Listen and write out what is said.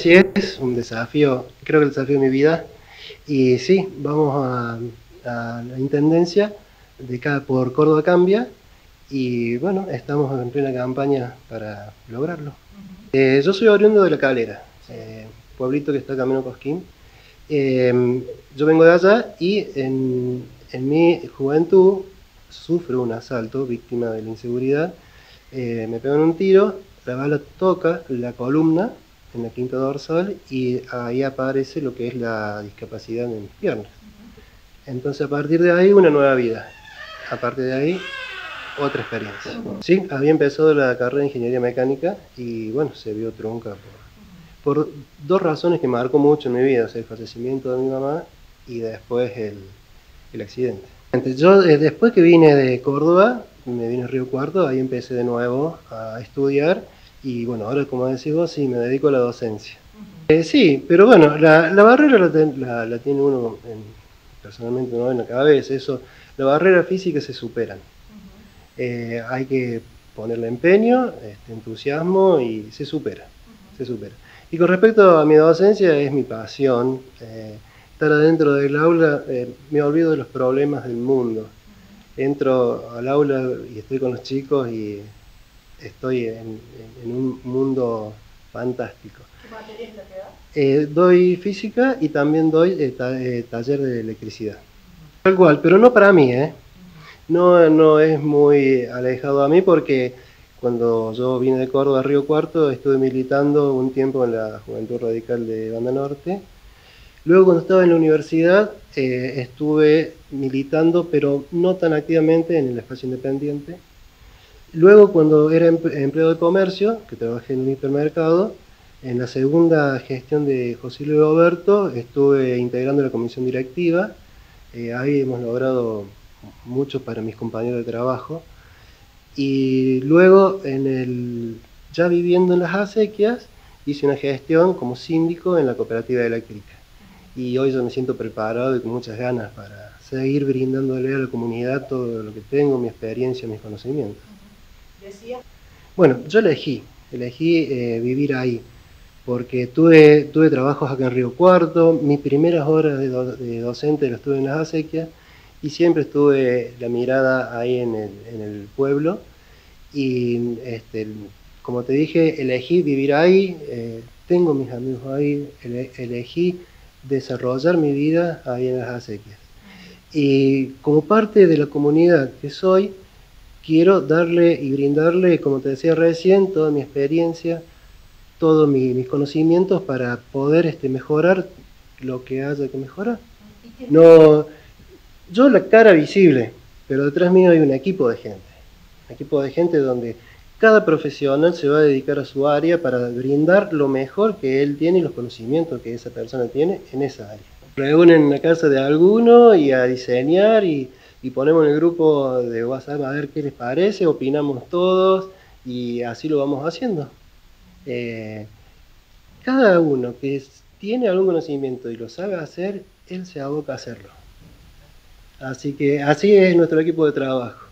Sí, es un desafío, creo que el desafío de mi vida. Y sí, vamos a, la Intendencia de cada por Córdoba Cambia y bueno, estamos en plena campaña para lograrlo. Eh, yo soy oriundo de La Calera, eh, pueblito que está camino Cosquín. Eh, yo vengo de allá y en, en mi juventud sufro un asalto, víctima de la inseguridad. me pegan un tiro, la bala toca la columna en la quinta dorsal y ahí aparece lo que es la discapacidad en mis piernas. Entonces a partir de ahí una nueva vida. A partir de ahí otra experiencia. Sí, había empezado la carrera de ingeniería mecánica y bueno, se vio trunca por, por dos razones que marcó mucho en mi vida, el fallecimiento de mi mamá y después el, el accidente. Yo eh, después que vine de Córdoba, me vine a Río Cuarto, ahí empecé de nuevo a estudiar y bueno, ahora como decís vos, sí, me dedico a la docencia. Eh, sí, pero bueno, la, barrera la, tiene uno personalmente ¿no? en la cabeza, eso, la barrera física se superan. Eh, hay que ponerle empeño, este, entusiasmo y se supera, se supera. Y con respecto a mi docencia, es mi pasión. Eh, estar adentro del aula, me olvido de los problemas del mundo. Entro al aula y estoy con los chicos y estoy en, un mundo fantástico. ¿Qué materias te das? Eh, doy física y también doy eh, eh, taller de electricidad. Tal cual, pero no para mí, ¿eh? No, no es muy alejado a mí porque cuando yo vine de Córdoba a Río Cuarto estuve militando un tiempo en la Juventud Radical de Banda Norte. Luego cuando estaba en la universidad estuve militando, pero no tan activamente en el espacio independiente, Luego, cuando era empleado de comercio, que trabajé en un hipermercado, en la segunda gestión de José Luis Roberto estuve integrando la comisión directiva. Eh, ahí hemos logrado mucho para mis compañeros de trabajo. Y luego, ya viviendo en las acequias, hice una gestión como síndico en la cooperativa eléctrica. Y hoy yo me siento preparado y con muchas ganas para seguir brindándole a la comunidad todo lo que tengo, mi experiencia, mis conocimientos. Bueno, yo elegí, elegí eh, vivir ahí, porque tuve, tuve trabajos acá en Río Cuarto, mis primeras horas de, docente las tuve en las acequias y siempre estuve la mirada ahí en el, pueblo y este, como te dije, elegí vivir ahí, eh, tengo mis amigos ahí, elegí desarrollar mi vida ahí en las acequias. Y como parte de la comunidad que soy, quiero darle y brindarle, como te decía recién, toda mi experiencia, todos mis conocimientos para poder este, mejorar lo que haya que mejorar. No, yo la cara visible, pero detrás mío hay un equipo de gente, un equipo de gente donde cada profesional se va a dedicar a su área para brindar lo mejor que él tiene y los conocimientos que esa persona tiene en esa área. Reúnen en la casa de alguno y a diseñar y y ponemos en el grupo de WhatsApp a ver qué les parece, opinamos todos y así lo vamos haciendo. Eh, cada uno que tiene algún conocimiento y lo sabe hacer, él se aboca a hacerlo. Así que así es nuestro equipo de trabajo.